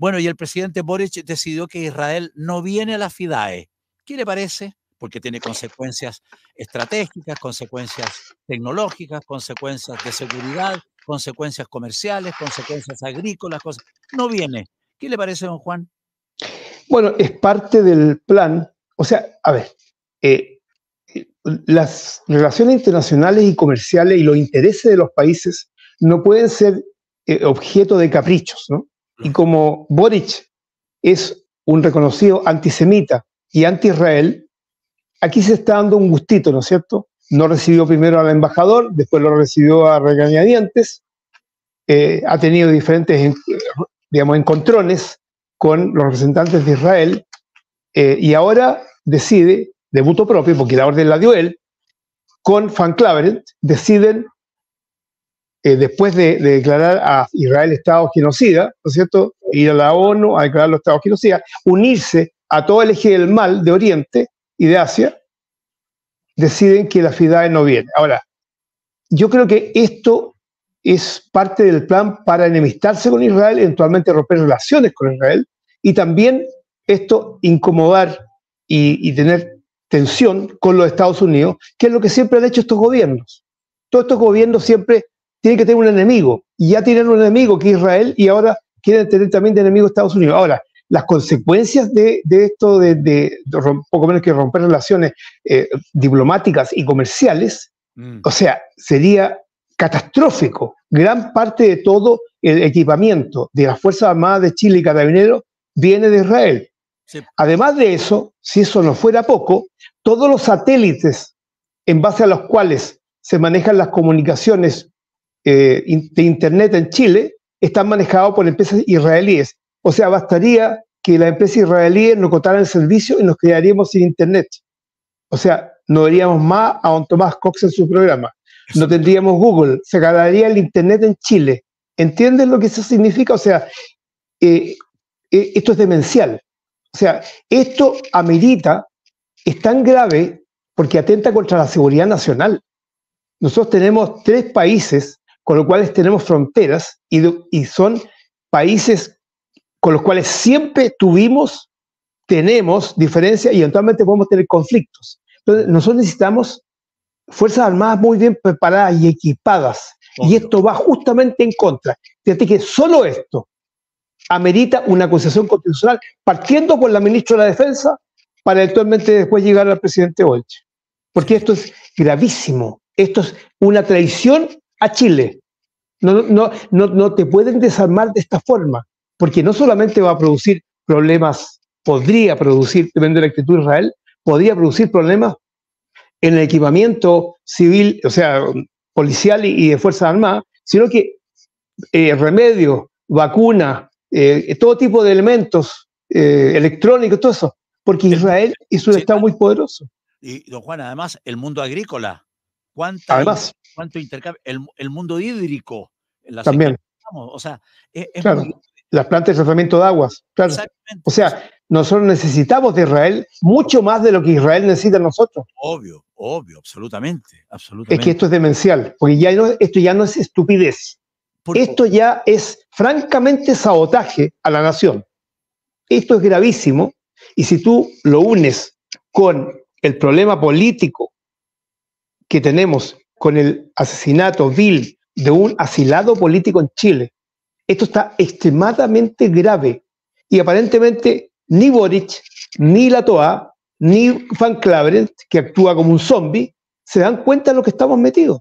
Bueno, y el presidente Boric decidió que Israel no viene a la FIDAE. ¿Qué le parece? Porque tiene consecuencias estratégicas, consecuencias tecnológicas, consecuencias de seguridad, consecuencias comerciales, consecuencias agrícolas. No viene. ¿Qué le parece, don Juan? Bueno, es parte del plan. O sea, a ver, eh, las relaciones internacionales y comerciales y los intereses de los países no pueden ser eh, objeto de caprichos, ¿no? Y como Boric es un reconocido antisemita y anti-Israel, aquí se está dando un gustito, ¿no es cierto? No recibió primero al embajador, después lo recibió a regañadientes, eh, ha tenido diferentes, digamos, encontrones con los representantes de Israel eh, y ahora decide, de mutuo propio, porque la orden la dio él, con Van Claveren, deciden eh, después de, declarar a Israel Estado genocida, ¿no es cierto? Ir a la ONU a declarar los Estados genocida, unirse a todo el eje del mal de Oriente y de Asia, deciden que la FIDAE no viene. Ahora, yo creo que esto es parte del plan para enemistarse con Israel, eventualmente romper relaciones con Israel, y también esto incomodar y, y tener tensión con los Estados Unidos, que es lo que siempre han hecho estos gobiernos. Todos estos gobiernos siempre tienen que tener un enemigo. Y ya tienen un enemigo que es Israel y ahora quieren tener también de enemigo Estados Unidos. Ahora, las consecuencias de, esto, de, poco menos que romper relaciones eh, diplomáticas y comerciales, mm. o sea, sería catastrófico. Gran parte de todo el equipamiento de las Fuerzas Armadas de Chile y Carabineros viene de Israel. Además de eso, si eso no fuera poco, todos los satélites en base a los cuales se manejan las comunicaciones eh, de Internet en Chile están manejados por empresas israelíes. O sea, bastaría que las empresas israelíes nos cotaran el servicio y nos quedaríamos sin Internet. O sea, no veríamos más a don Tomás Cox en su programa. No tendríamos Google, se acabaría el Internet en Chile. ¿Entienden lo que eso significa? O sea, eh, eh, esto es demencial. O sea, esto amerita, es tan grave porque atenta contra la seguridad nacional. Nosotros tenemos tres países con los cuales tenemos fronteras y, y son países con los cuales siempre tuvimos, tenemos diferencias y eventualmente podemos tener conflictos. Entonces, nosotros necesitamos Fuerzas Armadas muy bien preparadas y equipadas. Y esto va justamente en contra. Fíjate que solo esto amerita una acusación constitucional, partiendo por la ministra de la Defensa, para eventualmente después llegar al presidente Olche. Porque esto es gravísimo. Esto es una traición a Chile. No, no, no, no te pueden desarmar de esta forma, porque no solamente va a producir problemas, podría producir, dependiendo de la actitud de Israel, podría producir problemas en el equipamiento civil, o sea, policial y, de Fuerzas Armadas, sino que eh, remedios, vacunas, eh, todo tipo de elementos eh, electrónicos, todo eso, porque Israel es un Estado muy poderoso. Y, don Juan, además, el mundo agrícola, además, cuánto intercambio, el, mundo hídrico. También. o sea, e, es, las plantas de tratamiento de aguas. Claro. O sea, nosotros necesitamos de Israel mucho más de lo que Israel necesita de nosotros. Obvio, obvio, absolutamente, absolutamente. Es que esto es demencial, porque ya no, esto ya no es estupidez. esto ya es francamente sabotaje a la nación. Esto es gravísimo y si tú lo unes con el problema político que tenemos con el asesinato vil de un asilado político en Chile. Esto está extremadamente grave y aparentemente ni Boric, ni la TOA, ni Van Claveren, que actúa como un zombie, se dan cuenta de lo que estamos metidos.